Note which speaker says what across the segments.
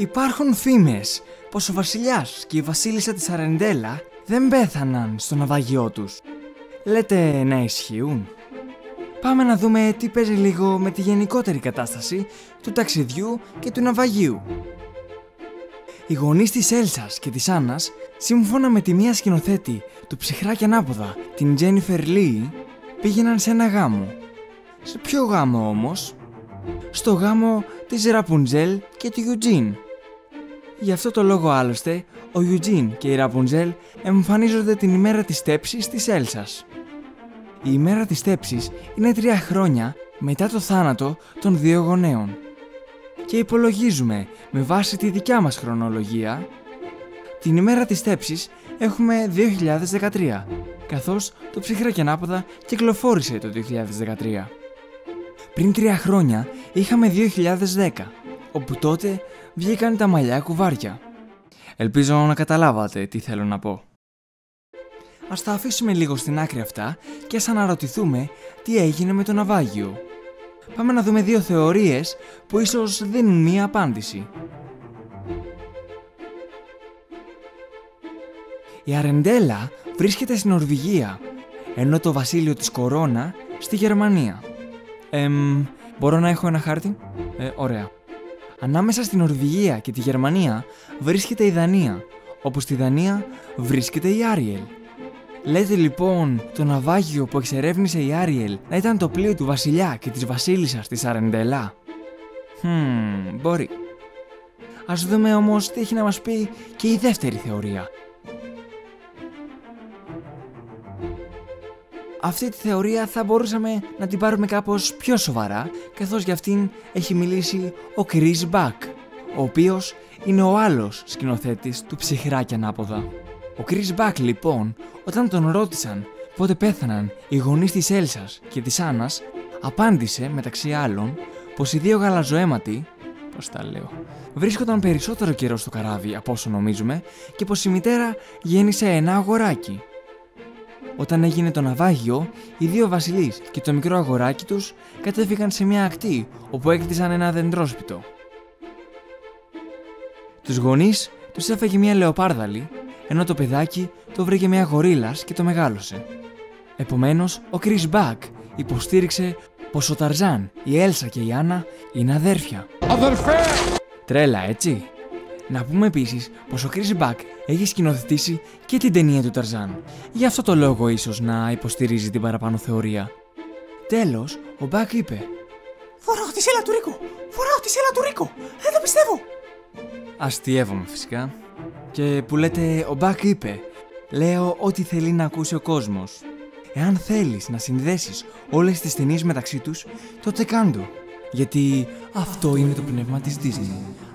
Speaker 1: Υπάρχουν φήμες πως ο βασιλιάς και η βασίλισσα της Αρεντέλα δεν πέθαναν στο ναυαγιό τους. Λέτε να ισχύουν. Πάμε να δούμε τι παίζει λίγο με τη γενικότερη κατάσταση του ταξιδιού και του ναυαγίου. Οι γονείς της Έλσας και της Άννας, σύμφωνα με τη μία σκηνοθέτη του ψυχρά και ανάποδα, την Τζένιφερ Λί, πήγαιναν σε ένα γάμο. Σε ποιο γάμο όμως; Στο γάμο της Ραπουνζέλ και του Ιουτζίν. Γι' αυτό το λόγο άλλωστε, ο Ιουτζίν και η Ραπουνζέλ εμφανίζονται την ημέρα της στέψης της Έλσας. Η ημέρα της στέψης είναι τρία χρόνια μετά το θάνατο των δύο γονέων. Και υπολογίζουμε με βάση τη δικιά μας χρονολογία την ημέρα της στέψης έχουμε 2013 καθώς το ψυχρά και ανάποδα κυκλοφόρησε το 2013. Πριν τρία χρόνια είχαμε 2010 όπου τότε βγήκαν τα μαλλιά κουβάρια. Ελπίζω να καταλάβατε τι θέλω να πω. Ας τα αφήσουμε λίγο στην άκρη αυτά και ας αναρωτηθούμε τι έγινε με το ναυάγιο. Πάμε να δούμε δύο θεωρίες που ίσως δίνουν μία απάντηση. Η Αρεντέλα βρίσκεται στην Νορβηγία, ενώ το βασίλειο της Κορώνα στη Γερμανία. Εμ, μπορώ να έχω ένα χάρτη; Ε, ωραία. Ανάμεσα στην Νορβηγία και τη Γερμανία βρίσκεται η Δανία, όπου στη Δανία βρίσκεται η Άριελ. Λέτε λοιπόν το ναυάγιο που εξερεύνησε η Άριελ να ήταν το πλοίο του βασιλιά και της βασίλισσας της Αρεντελά. Χμ, μπορεί. Ας δούμε όμως τι έχει να μας πει και η δεύτερη θεωρία. Αυτή τη θεωρία θα μπορούσαμε να την πάρουμε κάπως πιο σοβαρά καθώς για αυτήν έχει μιλήσει ο Chris Buck, ο οποίος είναι ο άλλος σκηνοθέτης του ψυχρά και ανάποδα. Ο Chris Buck λοιπόν, όταν τον ρώτησαν πότε πέθαναν οι γονείς της Έλσας και της Άννας, απάντησε μεταξύ άλλων πως οι δύο γαλαζοαίματοι, πώς τα λέω, βρίσκονταν περισσότερο καιρό στο καράβι από όσο νομίζουμε και πως η μητέρα γέννησε ένα αγοράκι. Όταν έγινε το ναυάγιο, οι δύο βασιλείς και το μικρό αγοράκι τους κατέφυγαν σε μια ακτή όπου έκτισαν ένα δεντρόσπιτο. Τους γονείς τους έφεγε μια λεοπάρδαλη ενώ το παιδάκι το βρήκε μια γορίλας και το μεγάλωσε. Επομένως, ο Chris Buck υποστήριξε πως ο Ταρζάν, η Έλσα και η Άννα είναι αδέρφια. Αδερφέ! Τρέλα, έτσι. Να πούμε επίσης πως ο Chris Buck έχει σκηνοθετήσει και την ταινία του Ταρζάν. Γι' αυτό το λόγο ίσως να υποστηρίζει την παραπάνω θεωρία. Τέλος, ο Buck είπε
Speaker 2: Φοράω τη σέλα του Ρίκο! Φοράω τη σέλα του Ρίκο! Δεν το πιστεύω!
Speaker 1: Αστειεύομαι φυσικά. Και που λέτε, ο Μπακ είπε, λέω ό,τι θέλει να ακούσει ο κόσμος. Εάν θέλεις να συνδέσεις όλες τις ταινίες μεταξύ τους, τότε κάντο. Γιατί αυτό είναι το πνεύμα της Disney.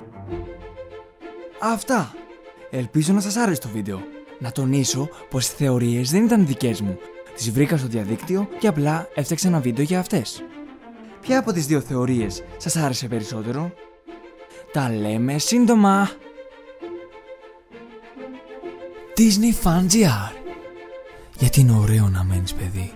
Speaker 1: Αυτά. Ελπίζω να σας άρεσε το βίντεο. Να τονίσω πως οι θεωρίες δεν ήταν δικές μου. Τις βρήκα στο διαδίκτυο και απλά έφτιαξα ένα βίντεο για αυτές. Ποια από τις δύο θεωρίες σας άρεσε περισσότερο; Τα λέμε σύντομα! Disney Fan GR Γιατί είναι ωραίο να μένεις παιδί